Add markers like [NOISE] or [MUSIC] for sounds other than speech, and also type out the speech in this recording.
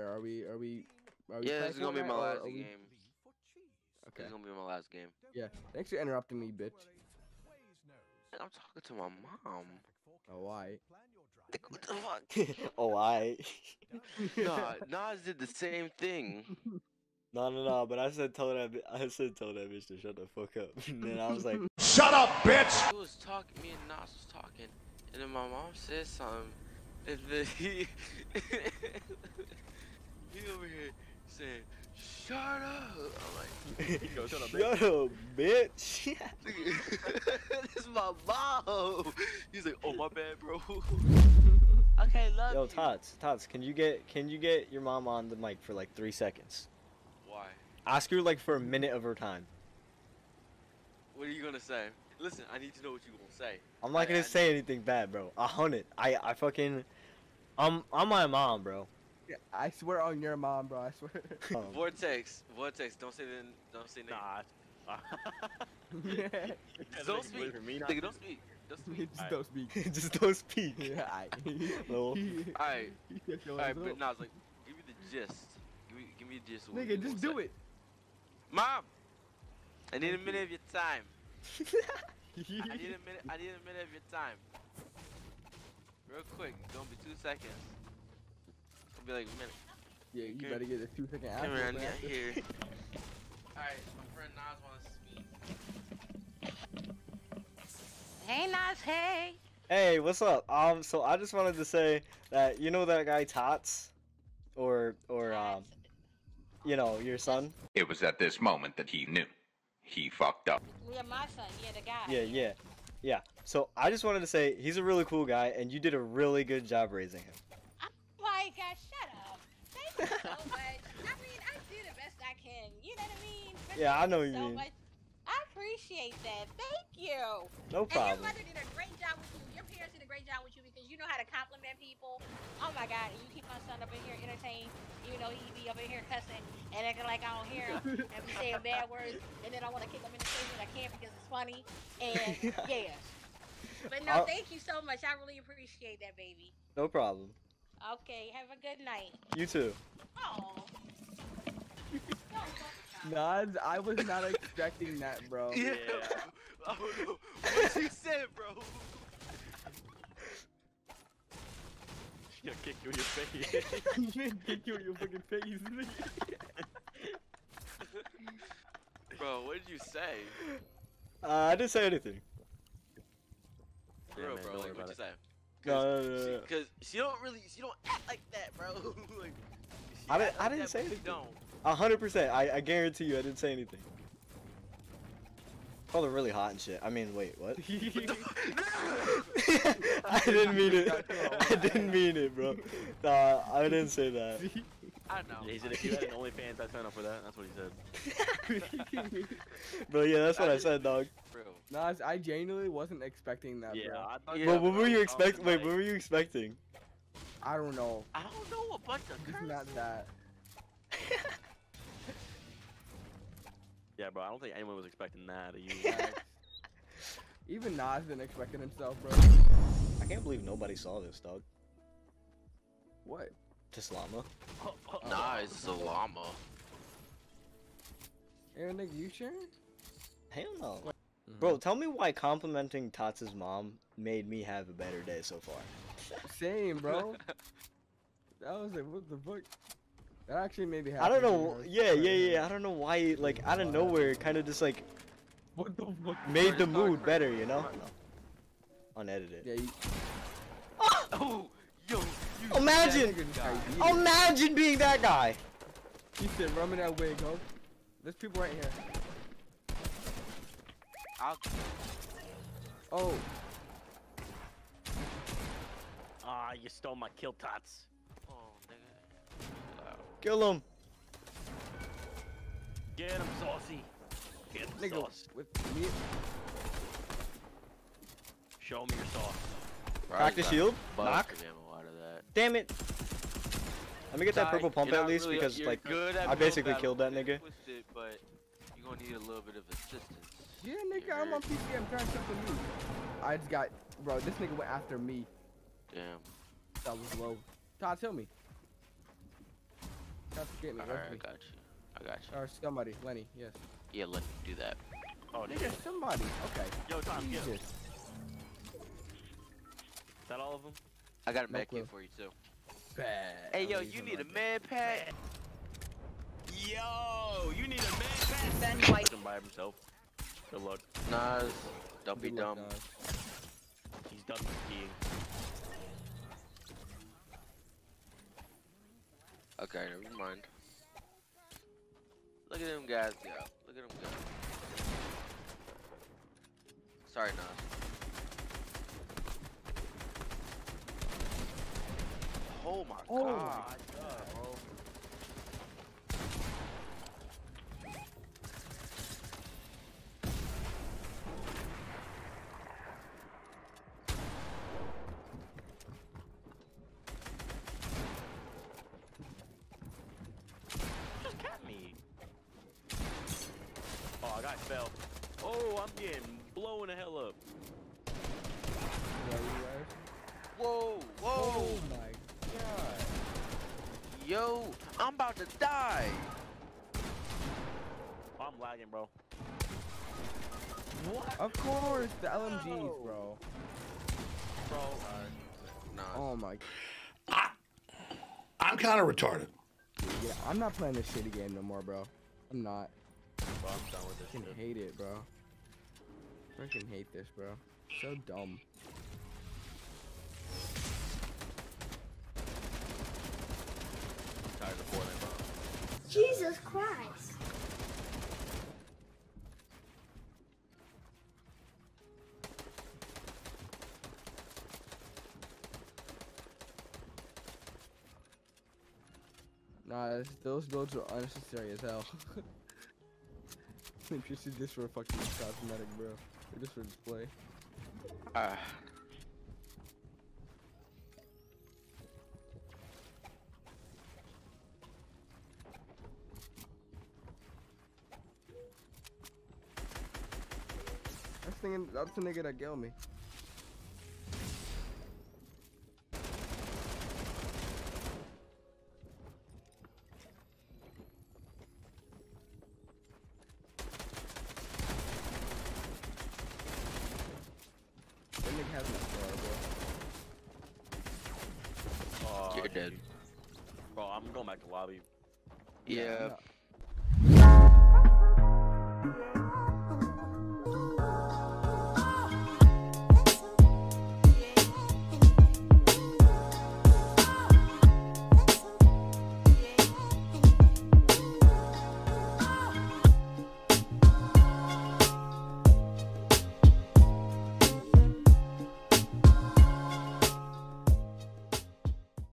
Are we? Are we? Are we Yeah, this is gonna be my last we- game. Okay. This is gonna be my last game. Yeah. Thanks for interrupting me, bitch. I'm talking to my mom. Oh, why? Like, what the fuck? [LAUGHS] oh, I. [LAUGHS] nah, Nas did the same thing. No, no, no. But I said tell that. I said tell that bitch to shut the fuck up. [LAUGHS] and then I was like, Shut up, bitch! He was talking, me and Nas was talking, and then my mom said something, and then he, he over here saying, "Shut up!" I'm like, Yo, shut up, shut up, bitch. [LAUGHS] [LAUGHS] "This is my mom." He's like, "Oh my bad, bro." [LAUGHS] okay, love Yo, you. Tots, Tots, can you get can you get your mom on the mic for like three seconds? Why? Ask her like for a minute of her time. What are you gonna say? Listen, I need to know what you gonna say. I'm not I- gonna I- say anything bad, bro. A hundred. I I fucking. I'm I'm my mom, bro. Yeah, I swear on your mom, bro. I swear. Um, [LAUGHS] [LAUGHS] Vortex, Vortex, don't say the, don't say name. Nah. Don't [LAUGHS] speak. for me, Nigga, don't speak. Don't speak. Just don't speak. Just don't speak. Yeah, I. Lol. Alright, Shut your alright, ass but up. Nas, like, give me the gist. Give me, give me the gist. of what Nigga, just do it. Mom, I need a minute of your time. I need a minute. I need a minute of your time. Real quick, it's gonna be two seconds. It'll be like a minute. you better get a two second Come around man. here. [LAUGHS] Alright, my friend Nas wants to speak. Hey Nas, hey. Hey, what's up? Um, so I just wanted to say that you know that guy Tots, or or um, you know your son. It was at this moment that he knew. He fucked up. Yeah, my son. Yeah, the guy. Yeah, yeah, yeah. So I just wanted to say he's a really cool guy, and you did a really good job raising him. My God, shut up. Thank you [LAUGHS] so much. I mean, I do the best I can. You know what I mean? But Yeah, I know you you so mean. Much. I appreciate that. Thank you. No problem. And your mother did a great job with you. Your parents did a great job with you because you know how to compliment people. Oh my God, you keep my son up in here entertained, even though he be up in here cussing and acting like I don't hear him and be saying bad [LAUGHS] words, and then I want to kick him in the face when I can't because it's funny. And [LAUGHS] yeah. But no, I'll- thank you so much. I really appreciate that, baby. No problem. Okay, have a good night. You too. Oh. [LAUGHS] Nas, I was not expecting that, bro. [LAUGHS] Yeah. I don't know what you said, bro. She'll kick you in your face. [LAUGHS] Kick you in your fucking face. Bro, what did you say? Uh, I didn't say anything. For Yeah, real, man, bro. Like, worry what you say? No, no, no, no. Because she don't really, she don't act like that, bro. [LAUGHS] like, I didn't- act I didn't that, say but anything. Don't. A hundred percent. I I guarantee you, I didn't say anything. Called her really hot and shit. I mean, wait, what? [LAUGHS] [LAUGHS] I didn't mean it. I didn't mean it, bro. Nah, I didn't say that. I know. Yeah, he said if you had an OnlyFans, I'd sign up for that. That's what he said. Bro, yeah, that's what I said, dog. Bro. Nas, I genuinely wasn't expecting that, Yeah, bro. I thought Yeah, Bro, what were you expecting? Wait, what were you expecting? I don't know. I don't know a bunch of It's curses. not that. [LAUGHS] Yeah, bro. I don't think anyone was expecting that. of You. [LAUGHS] Even Nas didn't expect it himself, bro. I can't believe nobody saw this, dog. What? Tislama. [LAUGHS] Nah, it's a llama. Hey, nigga, you sharing? Hell no. Bro, tell me why complimenting Tots' mom made me have a better day so far. Same, bro. I was like, what the fuck? That actually made me happy. I don't know. hear. Yeah, yeah, yeah. I don't know why, like, out of nowhere, kind of just like What the fuck? made the mood better, you know? No. Unedited. Yeah, you, Oh, yo, you. Imagine, nigga just got yeeted. imagine being that guy. He said, run me that wig, ho. There's people right here. I'll, Oh, Ah, you stole my kill tots. oh, nigga. Kill him. Get him, saucy. Get him, nigga, sauce. with me. Show me your sauce. Bro, Crack the shield. bugs Knock. for ammo out of that. Damn it. Let me get that purple pump at least really- because like I basically killed that nigga. Twisted, but you're gonna need a little bit of assistance. Yeah, nigga, I'm on PC. I'm trying something new. I just got, bro. This nigga went after me. Damn. That was low. Todd, tell me. have to get me. Alright, Where's I got you. I got you. Or somebody. Lenny. Yes. Yeah, let me do that. Oh, Nigga, somebody. Okay. Yo, Tom, get him. Jesus. Is that all of them? I got a No med kit for you too. Bad. Hey, yo, you using need a my- med pack? Yo, you need a man pass. Ben White. him by himself. Good luck. Nas, don't be Good luck, dumb. Nas. He's done skiing. Okay, never mind. Look at them guys go. Look at them go. Sorry, Nas. Oh my Oh. god. Fell. Oh, I'm getting blown the hell up. Yeah, you guys? Whoa, whoa. Oh my god. Yo, I'm about to die. Oh, I'm lagging, bro. What? Of course, the LMGs, bro. Bro, Nas. Oh my. I, I'm kind of retarded. Yeah, I'm not playing this shitty game no more, bro. I'm not. Bro, I'm done with this Freaking shit. hate it, bro. Freaking hate this, bro. So dumb. I'm tired of Fortnite, bro. Jesus Christ. Nah, those builds are unnecessary as hell. [LAUGHS] Think you should just for a fucking cosmetic, bro. Or just for display. Ah. That's thinking that's the nigga that killed me. That nigga has no scar, bro. Oh, You're dead. Bro, I'm going back to lobby. Yeah. no.